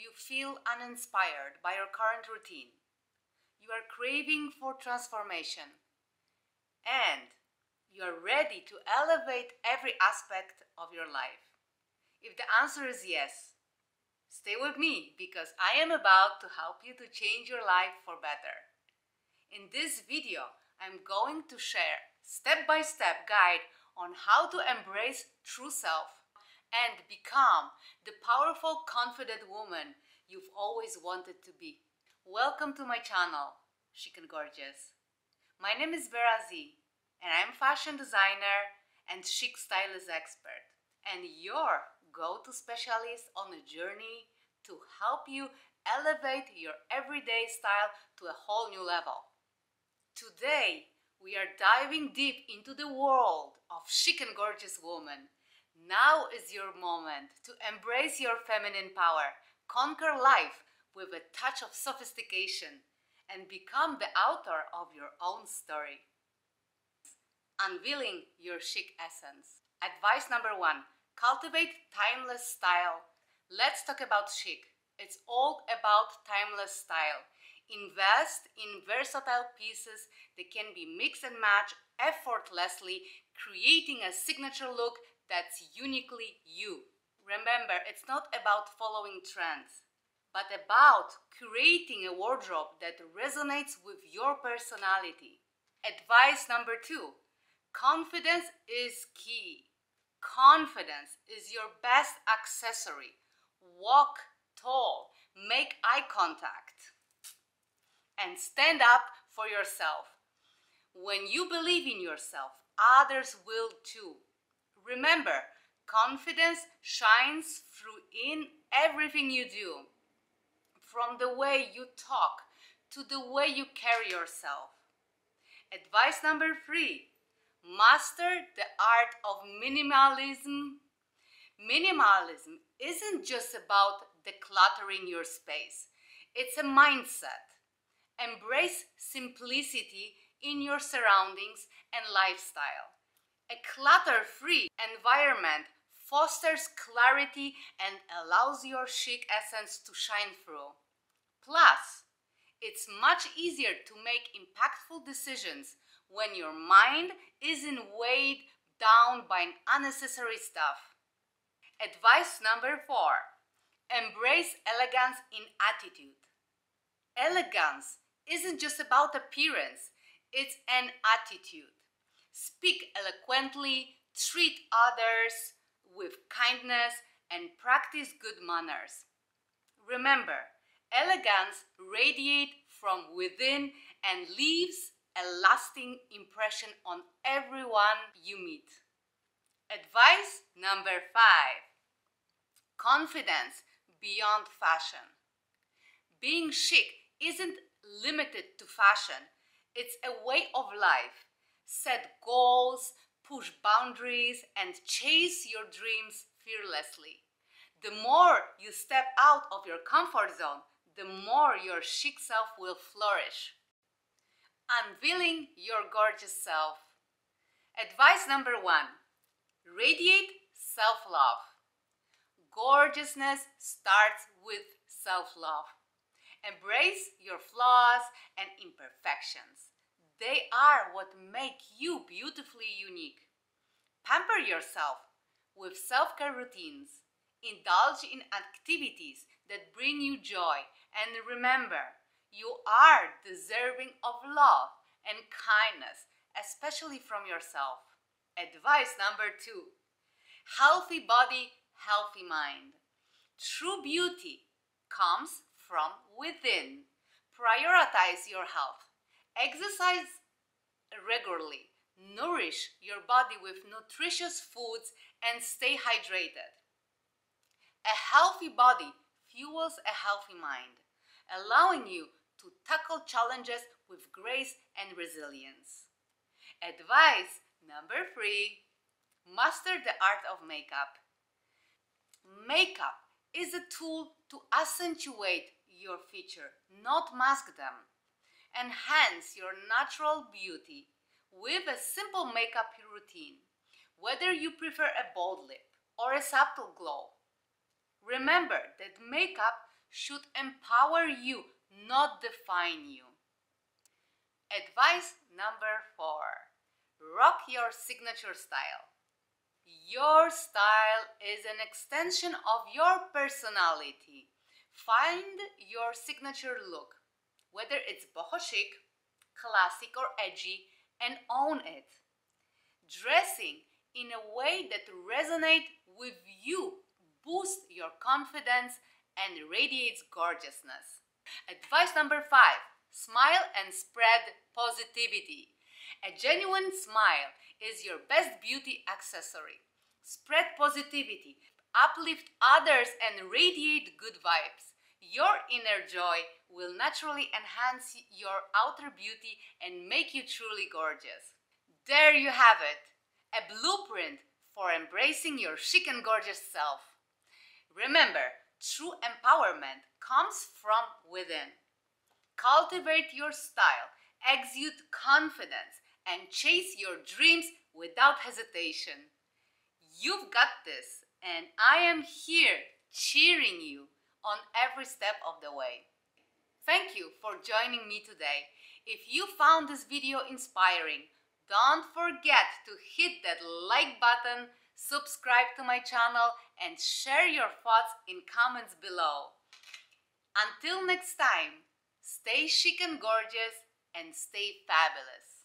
you feel uninspired by your current routine? You are craving for transformation and you are ready to elevate every aspect of your life. If the answer is yes, stay with me because I am about to help you to change your life for better. In this video, I'm going to share step-by-step guide on how to embrace true self and become the powerful, confident woman you've always wanted to be. Welcome to my channel, Chic Gorgeous. My name is Vera Z, and I'm fashion designer and chic stylist expert, and your go-to specialist on a journey to help you elevate your everyday style to a whole new level. Today, we are diving deep into the world of chic and gorgeous woman now is your moment to embrace your feminine power, conquer life with a touch of sophistication, and become the author of your own story. Unveiling your chic essence. Advice number one cultivate timeless style. Let's talk about chic. It's all about timeless style. Invest in versatile pieces that can be mix and match effortlessly, creating a signature look that's uniquely you. Remember, it's not about following trends, but about creating a wardrobe that resonates with your personality. Advice number two confidence is key. Confidence is your best accessory. Walk tall, make eye contact, and stand up for yourself. When you believe in yourself, others will too. Remember, confidence shines through in everything you do, from the way you talk to the way you carry yourself. Advice number three master the art of minimalism. Minimalism isn't just about decluttering your space, it's a mindset. Embrace simplicity in your surroundings and lifestyle. A clutter-free environment fosters clarity and allows your chic essence to shine through. Plus, it's much easier to make impactful decisions when your mind isn't weighed down by unnecessary stuff. Advice number four embrace elegance in attitude. Elegance isn't just about appearance, it's an attitude speak eloquently, treat others with kindness, and practice good manners. Remember, elegance radiates from within and leaves a lasting impression on everyone you meet. Advice number five confidence beyond fashion. Being chic isn't limited to fashion, it's a way of life set goals, push boundaries, and chase your dreams fearlessly. The more you step out of your comfort zone, the more your chic self will flourish. Unveiling your gorgeous self. Advice number one radiate self love. Gorgeousness starts with self love. Embrace your flaws and imperfections. They are what make you beautifully unique. Pamper yourself with self care routines. Indulge in activities that bring you joy. And remember, you are deserving of love and kindness, especially from yourself. Advice number two healthy body, healthy mind. True beauty comes from within. Prioritize your health Exercise regularly. Nourish your body with nutritious foods and stay hydrated. A healthy body fuels a healthy mind, allowing you to tackle challenges with grace and resilience. Advice number three master the art of makeup. Makeup is a tool to accentuate your feature, not mask them. Enhance your natural beauty with a simple makeup routine, whether you prefer a bold lip or a subtle glow. Remember that makeup should empower you, not define you. Advice number four rock your signature style. Your style is an extension of your personality. Find your signature look, whether it's boho chic, classic, or edgy, and own it. Dressing in a way that resonates with you boosts your confidence and radiates gorgeousness. Advice number five smile and spread positivity. A genuine smile is your best beauty accessory. Spread positivity, uplift others, and radiate good vibes. Your inner joy will naturally enhance your outer beauty and make you truly gorgeous. There you have it a blueprint for embracing your chic and gorgeous self. Remember, true empowerment comes from within. Cultivate your style, exude confidence, and chase your dreams without hesitation. You've got this, and I am here cheering you on every step of the way. Thank you for joining me today. If you found this video inspiring, don't forget to hit that like button, subscribe to my channel, and share your thoughts in comments below. Until next time, Stay chic and gorgeous and stay fabulous.